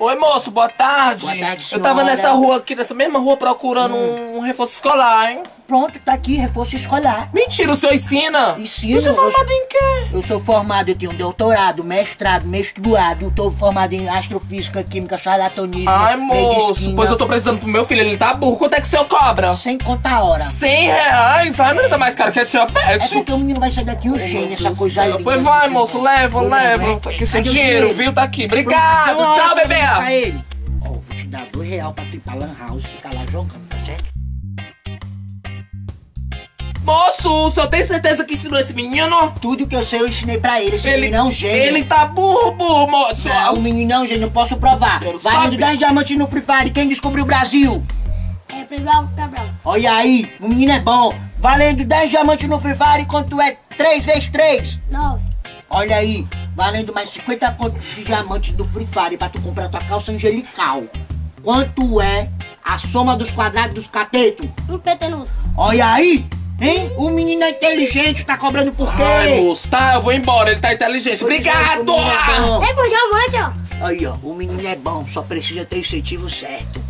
Oi, moço, boa tarde. Boa tarde, Eu tava senhora. nessa rua aqui, nessa mesma rua, procurando um reforço escolar, hein? Pronto, tá aqui, reforço escolar. Mentira, o senhor ensina? Ensino, o senhor eu- formado em quê? Eu sou formado, eu tenho doutorado, mestrado, mestruado, tô formado em astrofísica, química, charlatanismo, Ai, moço, medicina. pois eu tô precisando pro meu filho, ele tá burro. Quanto é que o senhor cobra? Sem contar a hora. 100 reais? Ai, menina, tá mais caro que a É diabetes. porque o menino vai sair daqui um gênio, essa coisa linda. Pois vai, moço, leva, Eu leva. aqui seu dinheiro, viu? Tá aqui. Pronto, Obrigado. então, Tchau, bebê. Ó, vou te dar dois reais pra tu ir pra Lan House, ficar lá jogando, tá certo? Moço, o senhor tem certeza que ensinou esse menino? Tudo que eu sei eu ensinei pra ele, esse Ele, menino é um gênio. ele tá burro, burro, moço. Não, o menino é um gênio, eu posso provar. Quero Valendo saber. 10 diamantes no Free Fire, quem descobriu o Brasil? É, Cabral, Cabral. Olha aí, o menino é bom. Valendo 10 diamantes no Free Fire, quanto é 3 vezes 3? Nove. Olha aí, valendo mais 50 contos de diamantes do Free Fire pra tu comprar tua calça angelical. Quanto é a soma dos quadrados dos catetos? Um petenusa. Olha aí, hein? O menino é inteligente, tá cobrando por quê? Ai, moço, tá, eu vou embora, ele tá inteligente. Obrigado! É bom. É por diamante, ó. Aí, ó, o menino é bom, só precisa ter incentivo certo.